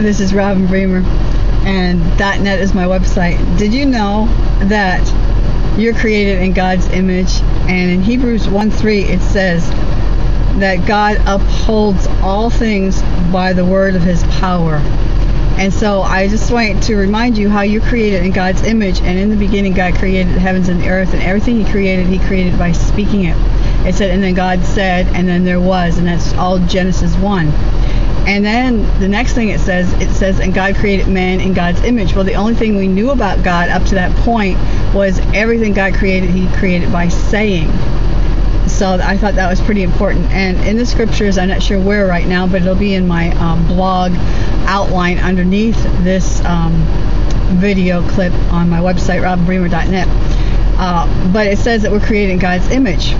This is Robin Bremer, and .net is my website. Did you know that you're created in God's image? And in Hebrews 1:3 it says that God upholds all things by the word of His power. And so I just want to remind you how you're created in God's image. And in the beginning, God created the heavens and the earth, and everything He created, He created by speaking it. It said, and then God said, and then there was, and that's all Genesis 1. And then the next thing it says, it says, and God created man in God's image. Well, the only thing we knew about God up to that point was everything God created, He created by saying. So I thought that was pretty important. And in the scriptures, I'm not sure where right now, but it'll be in my um, blog outline underneath this um, video clip on my website, robinbremer.net. Uh, but it says that we're created in God's image.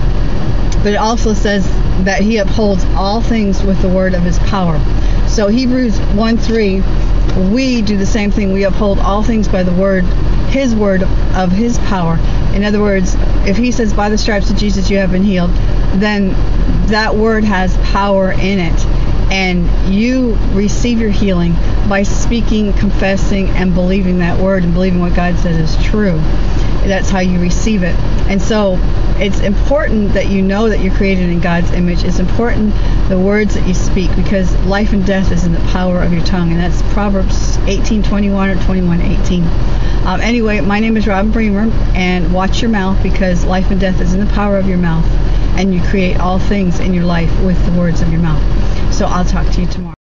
But it also says that he upholds all things with the word of his power. So Hebrews 1 3, we do the same thing. We uphold all things by the word, his word of his power. In other words, if he says, by the stripes of Jesus you have been healed, then that word has power in it. And you receive your healing by speaking, confessing, and believing that word and believing what God says is true. That's how you receive it. And so it's important that you know that you're created in God's image. It's important the words that you speak because life and death is in the power of your tongue, and that's Proverbs 18:21 or 21:18. Um, anyway, my name is Robin Bremer, and watch your mouth because life and death is in the power of your mouth, and you create all things in your life with the words of your mouth. So I'll talk to you tomorrow.